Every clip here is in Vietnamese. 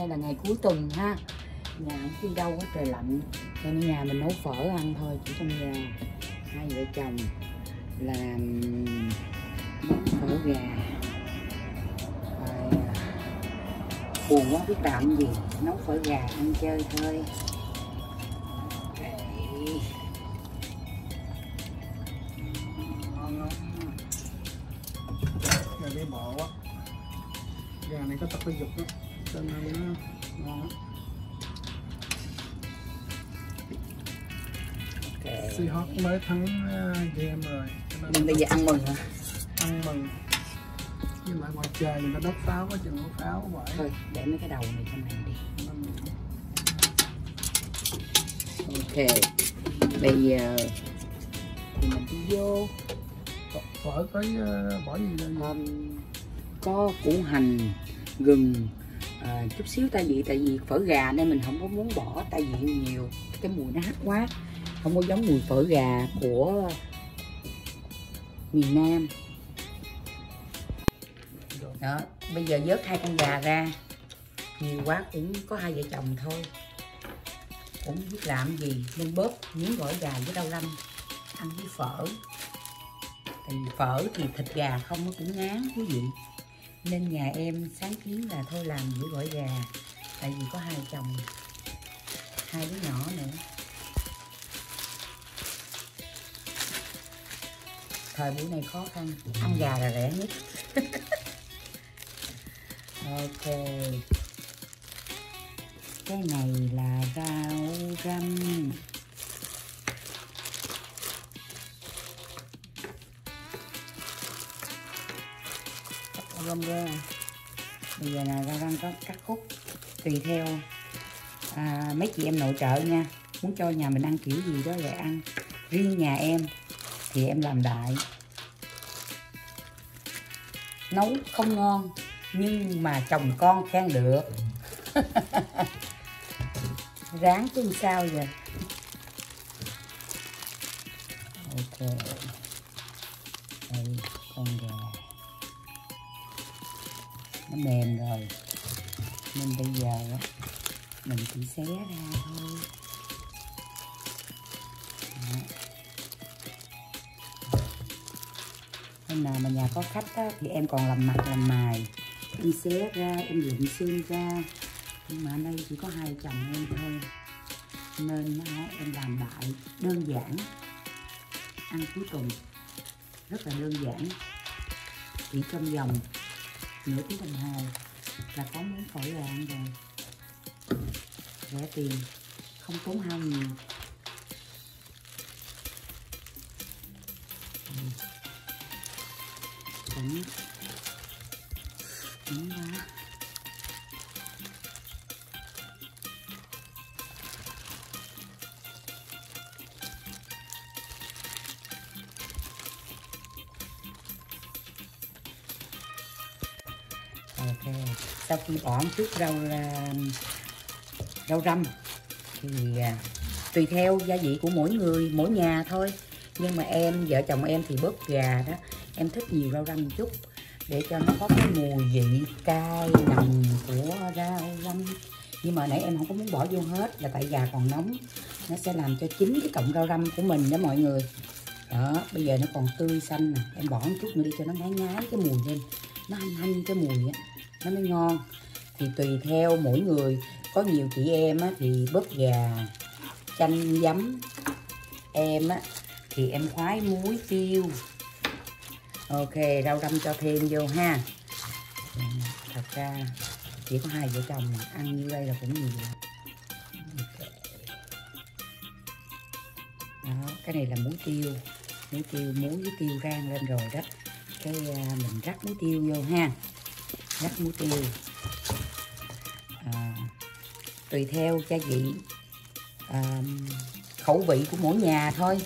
nay là ngày cuối tuần ha. Nhà không đi đâu hết trời lạnh nên ở nhà mình nấu phở ăn thôi chỉ trong nhà. Hai vợ chồng làm món phở gà. Rồi à, buồn quá biết làm gì nấu phở gà ăn chơi thôi. Gà này có tập thể dục đó, cho nên Seahawks mới thắng uh, game rồi. Cho nên mình bây giờ ăn mừng hả? Ăn mừng. Với lại ngoài trời người ta đốt pháo có chừng đốt pháo vậy. Thôi để mấy cái đầu này trong này đi. Ok. Bây giờ thì mình đi vô. Phở có uh, bỏ gì ra um, có củ hành gừng à, chút xíu tại vì tại vì phở gà nên mình không có muốn bỏ tại vì nhiều. Cái mùi nó hắc quá không có giống mùi phở gà của miền Nam. Đó, bây giờ vớt hai con gà ra. Nhiều quá cũng có hai vợ chồng thôi. Cũng biết làm gì. Nên bóp miếng gỏi gà với rau răm ăn với phở. Thì phở thì thịt gà không nó cũng ngán, quý vị. Nên nhà em sáng kiến là thôi làm với gỏi gà. Tại vì có hai chồng, hai đứa nhỏ nữa. Thời buổi này khó khăn ăn gà là rẻ nhất. Ok. Cái này là rau răm. Răm ra bây giờ là rau răm có cắt khúc tùy theo. À, mấy chị em nội trợ nha. Muốn cho nhà mình ăn kiểu gì đó lại ăn. Riêng nhà em thì em làm đại nấu không ngon, nhưng mà chồng con khen được. Ráng chứ sao vậy? Ok. Đây, con gà. Nó mềm rồi. Nên bây giờ mình chỉ xé ra thôi. Đó. Hôm nào mà nhà có khách á, thì em còn làm mặt làm mài. Em xé ra em lụm xương ra. Nhưng mà ở đây chỉ có hai chồng em thôi. Nên em làm đại đơn giản. Ăn cuối tuần. Rất là đơn giản. Chỉ trong vòng nửa tiếng đồng hồ là có món phở là ăn rồi. Rẻ tiền. Không tốn hao nhiều. Cũng cũng quá ok, sau khi bỏ một chút rau à, rau răm, thì à, tùy theo gia vị của mỗi người, mỗi nhà thôi. Nhưng mà em, vợ chồng em thì bớt gà đó em thích nhiều rau răm một chút để cho nó có cái mùi vị cay nồng của rau răm. Nhưng mà nãy em không có muốn bỏ vô hết là tại gà còn nóng. Nó sẽ làm cho chín cái cọng rau răm của mình đó mọi người. Đó bây giờ nó còn tươi xanh nè. Em bỏ một chút nữa đi cho nó ngái ngái cái mùi lên. Nó hanh hanh cái mùi á nó mới ngon. Thì tùy theo mỗi người. Có nhiều chị em á, thì bóp gà chanh giấm. Em á, thì em khoái muối tiêu ok rau răm cho thêm vô ha. Thật ra chỉ có hai vợ chồng ăn như đây là cũng nhiều. Rồi. Đó cái này là muối tiêu. Muối tiêu muối với tiêu rang lên rồi đó. Cái à, mình rắc muối tiêu vô ha. Rắc muối tiêu. À, tùy theo gia vị à, khẩu vị của mỗi nhà thôi.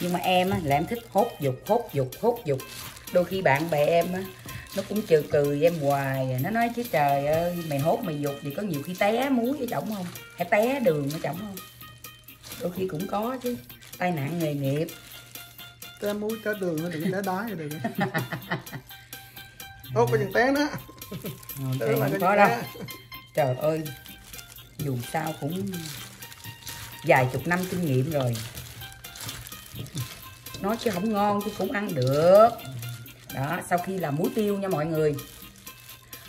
Nhưng mà em á, là em thích hốt dục hốt dục hốt dục đôi khi bạn bè em á, nó cũng trừ cười em hoài à. nó nói chứ trời ơi mày hốt mày dục thì có nhiều khi té muối ở chổng không? Hay té đường ở chổng không? Đôi khi cũng có chứ. Tai nạn nghề nghiệp. Té muối té đường nó đừng té đá vậy đừng ô có chừng té đó. Thì là có đâu. trời ơi dù sao cũng vài chục năm kinh nghiệm rồi. Nói chứ không ngon chứ cũng ăn được đó, sau khi làm muối tiêu nha mọi người.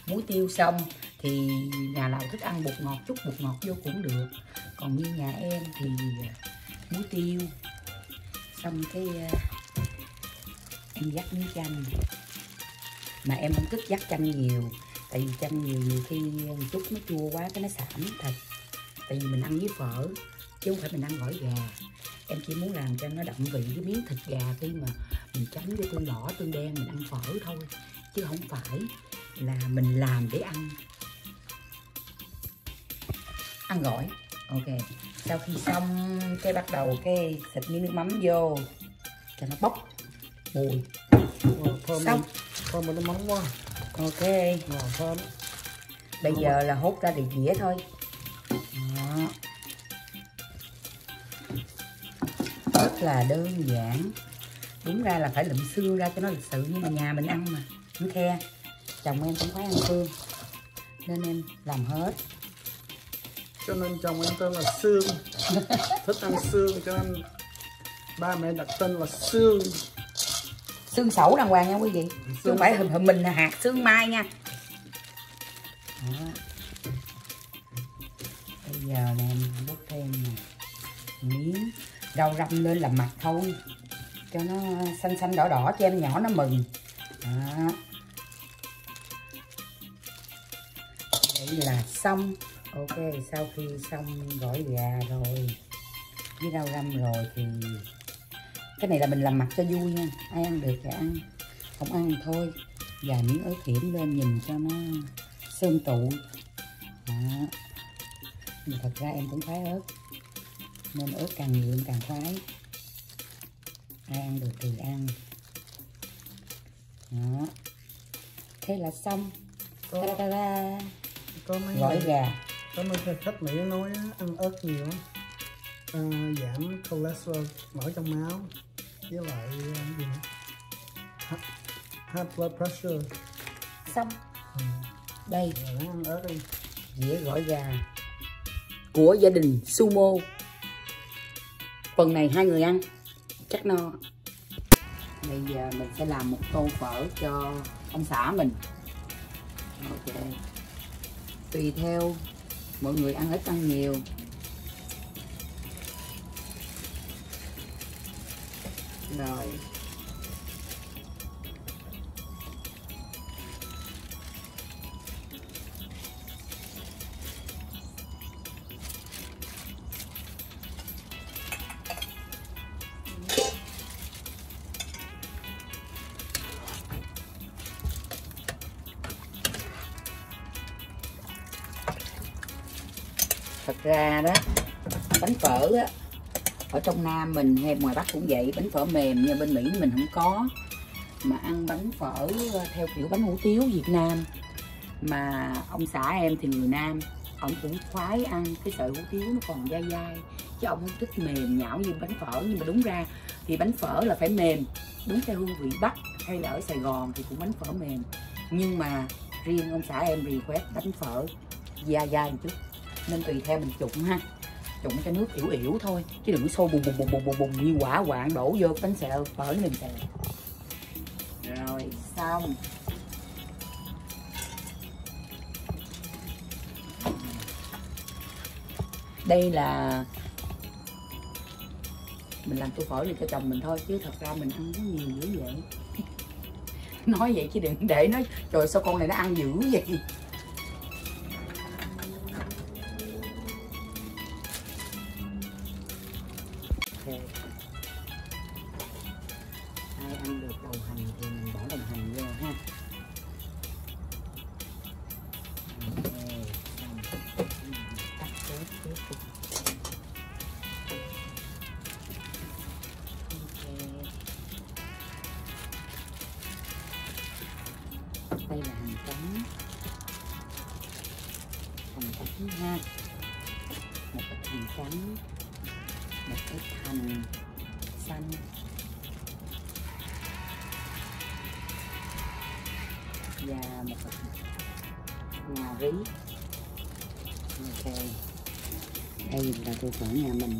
Muối tiêu xong thì nhà nào thích ăn bột ngọt, chút bột ngọt vô cũng được. Còn như nhà em thì à, muối tiêu. Xong cái à, em dắt miếng chanh. Mà em không thích dắt chanh nhiều, tại vì chanh nhiều nhiều khi một chút nó chua quá cái nó sảm thịt tại vì mình ăn với phở, chứ không phải mình ăn gỏi gà. Em chỉ muốn làm cho nó đậm vị cái miếng thịt gà khi mà mình chấm với tương đỏ tương đen mình ăn phở thôi chứ không phải là mình làm để ăn. Ăn gỏi. Ok. Sau khi xong cái bắt đầu cái xịt miếng nước mắm vô cho nó bốc mùi. Wow, thơm xong. Thơm mà nó móng quá. Ok. Wow, thơm. Bây giờ là hút ra để dĩa thôi. Đó. rất là đơn giản đúng ra là phải lụm xương ra cho nó lịch sự nhưng mà nhà mình ăn mà không khe chồng em cũng phải ăn xương nên em làm hết. Cho nên chồng em tên là xương thích ăn xương cho nên ba mẹ đặt tên là xương xương sẩu đàng hoàng nha quý vị. Chứ không phải hình hình mình là hạt xương mai nha. Đó. bây giờ nè mình bút thêm nè miếng rau răm lên làm mặt thôi cho nó xanh xanh đỏ đỏ cho em nhỏ nó mừng. Đó. Đây là xong. Ok, sau khi xong gỏi gà rồi, với rau răm rồi thì cái này là mình làm mặt cho vui nha. Ai ăn được thì ăn, không ăn thì thôi. Vài miếng ớt hiểm lên nhìn cho nó sơn tụ. Đó. nhưng thật ra em cũng khoái ớt, nên ớt càng nhiều càng khoái ai ăn được thì ăn. Đó. Thế là xong. Ta có mấy gỏi gà. Có mấy khách mỹ nói ăn ớt nhiều à, giảm cholesterol mỡ trong máu. Với lại cái gì nữa? High- high blood pressure. Xong. Ừ. đây. Rồi ăn ớt đi. Dĩa gỏi gà của gia đình Sumo. Phần này hai người ăn chắc no. Bây giờ mình sẽ làm một tô phở cho ông xã mình. Ok. Tùy theo mọi người ăn ít ăn nhiều. Rồi. Ra đó, bánh phở á, ở trong nam mình hay ngoài bắc cũng vậy, bánh phở mềm nhưng bên mỹ mình không có. Mà ăn bánh phở ờ, theo kiểu bánh hủ tiếu việt nam. Mà ông xã em thì người nam, ông cũng khoái ăn cái sợi hủ tiếu nó còn dai dai, chứ ông không thích mềm nhão như bánh phở. Nhưng mà đúng ra thì bánh phở là phải mềm, đúng theo hương vị bắc hay là ở sài gòn thì cũng bánh phở mềm. Nhưng mà riêng ông xã em request bánh phở dai dai một chút nên tùy theo mình trụng ha. Trụng cho nước yểu yểu thôi, chứ đừng có sôi bùng bùng bùng bùng bùng bùng như quả quạng đổ vô bánh xèo phở lên xèo. Rồi, xong. Đây là mình làm tô phở này cho chồng mình thôi, chứ thật ra mình ăn có nhiều dữ vậy. Nói vậy chứ đừng để nói trời sao con này nó ăn dữ vậy? Đây là hành trắng hành trắng ha một ít hành trắng một ít hành xanh. Và một ít ngà rí. Ok. Đây là thực phẩm nhà mình.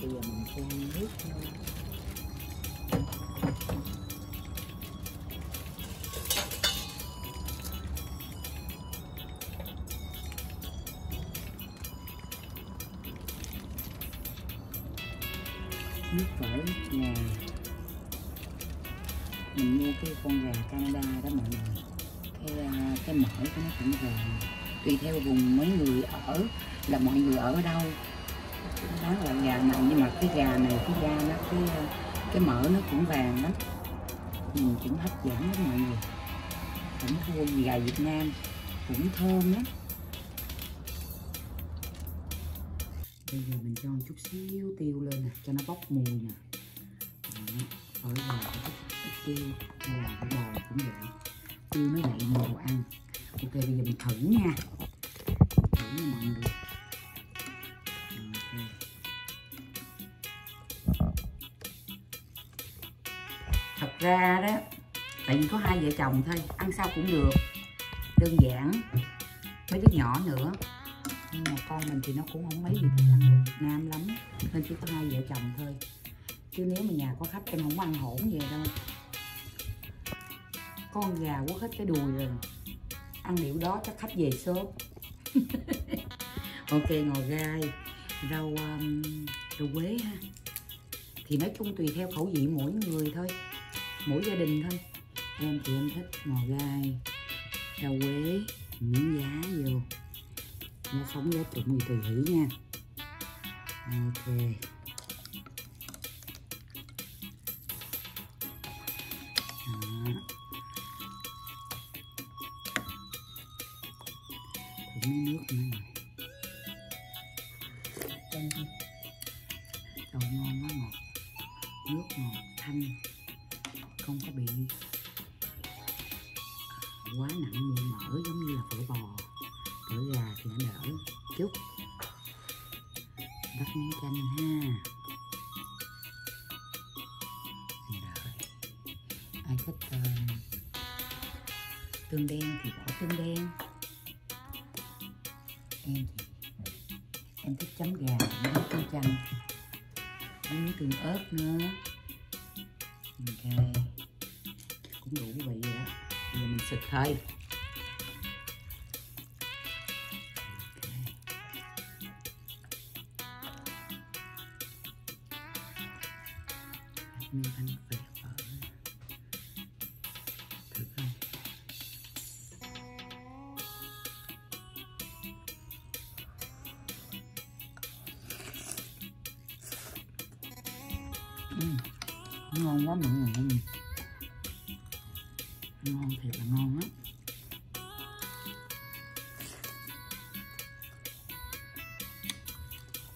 Bây giờ mình sẽ nước thôi. Cái con gà Canada đó mọi người. Cái à, cái mỡ của nó cũng vàng tùy theo vùng mấy người ở, là mọi người ở đâu. Đó là gà này, nhưng mà cái gà này, cái da nó, cái à, cái mỡ nó cũng vàng lắm. Nhìn cũng hấp dẫn lắm mọi người. Cũng thua gì gà Việt Nam cũng thơm lắm. Bây giờ mình cho một chút xíu tiêu lên nè, cho nó bốc mùi nè. Ở gà chút tiêu hay là cái bò cũng vậy. Tiêu nó dậy mùi đồ ăn. Ok, bây giờ mình thử nha. Thử cho mọi người. Thật ra đó, tại vì có hai vợ chồng thôi, ăn sao cũng được. Đơn giản. Mấy đứa nhỏ nữa. Nhưng mà con mình thì nó cũng không mấy gì thích ăn được Việt Nam lắm. Nên chỉ có hai vợ chồng thôi. Chứ nếu mà nhà có khách, em không ăn hổn về đâu con gà quất hết cái đùi rồi. Ăn điệu đó chắc khách về sớm. Ok ngò gai. Rau um, rau quế ha. Thì nói chung tùy theo khẩu vị mỗi người thôi. Mỗi gia đình thôi. Em thì em thích ngò gai rau quế miếng giá vô. Nó sống giá trụng thì tùy hỷ nha. Ok. Miếng nước như này chanh thôi. Đồ ngon quá ngọt Nước ngọt thanh Không có bị quá nặng mùi mỡ giống như là phở bò Phở gà thì nó đỡ chút Bắt miếng chanh ha Rồi Ai thích uh, tương đen thì bỏ tương đen Em em thích chấm gà với miếng tương chanh. Với miếng tương ớt nữa. Ok cũng đủ vị rồi đó. Giờ mình xịt thôi. Ok. miếng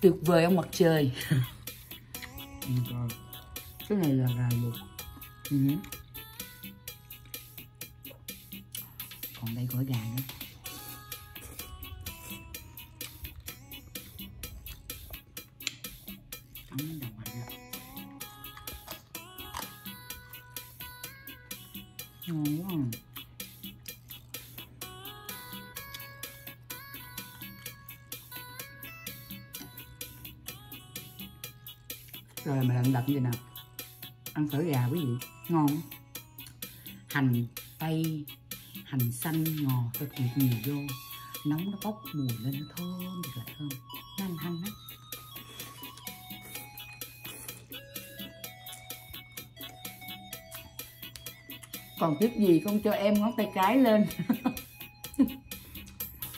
tuyệt vời ông mặt trời. Cái này là gà luộc. Ừ. còn đây gỏi gà nữa. Rồi mà lần đặt như nào ăn phở gà quý vị, ngon hành tây, hành xanh, ngò cho thiệt nhiều vô. Nóng nó bốc mùi lên, nó thơm thật là thơm. Nó ăn hăng á còn tiếp gì không cho em ngón tay cái lên?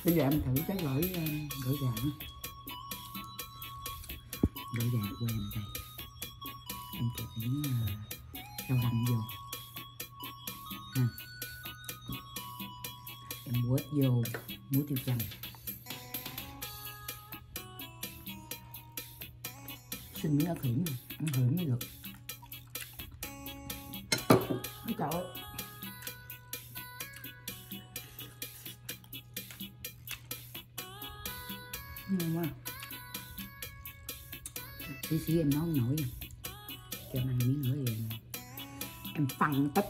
Bây giờ em thử cái gỏi ờ, gỏi gà gỏi gà của em đây em kẹp miếng rau răm vô. Ha. Em quết vô muối tiêu chanh xin miếng ớt hiểm nè, ăn hiểm mới được. Trời ơi. Ngon quá. Tí xíu em nấu không nổi rồi cho em ăn miếng nữa thì em, em phân tích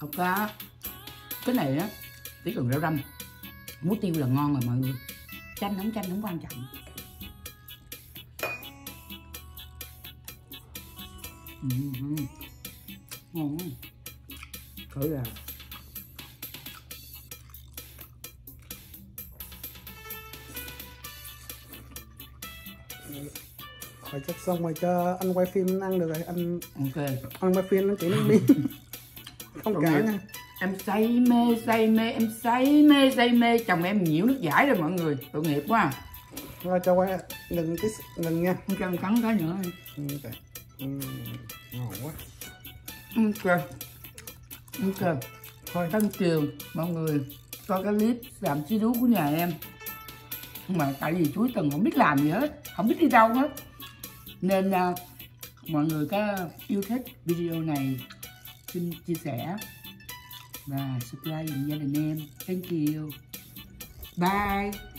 thật ra cái này á chỉ cần rau răm. Muối tiêu là ngon rồi mọi người. Chanh không chanh không quan trọng. Ừ, ừ. Ngon quá. Thử là Rồi chắc xong rồi cho anh quay phim ăn được rồi anh ok. anh quay phim nó chỉ nước miếng. Không Tội cả nha. Em say mê say mê em say mê say mê. Chồng em nhiễu nước giải rồi mọi người. Tội nghiệp quá à. rồi cho quay ngừng cái ngừng nha. Không cho em cắn cái nữa. Ừ, ok. ừ, ngon quá. Ok. Ok. Thôi thân chiều mọi người. Coi cái clip làm chi đú của nhà em mà tại vì chuối từng không biết làm gì hết không biết đi đâu hết. Nên à, mọi người có yêu thích video này xin chia sẻ và subscribe giùm gia đình em. Thank you. Bye.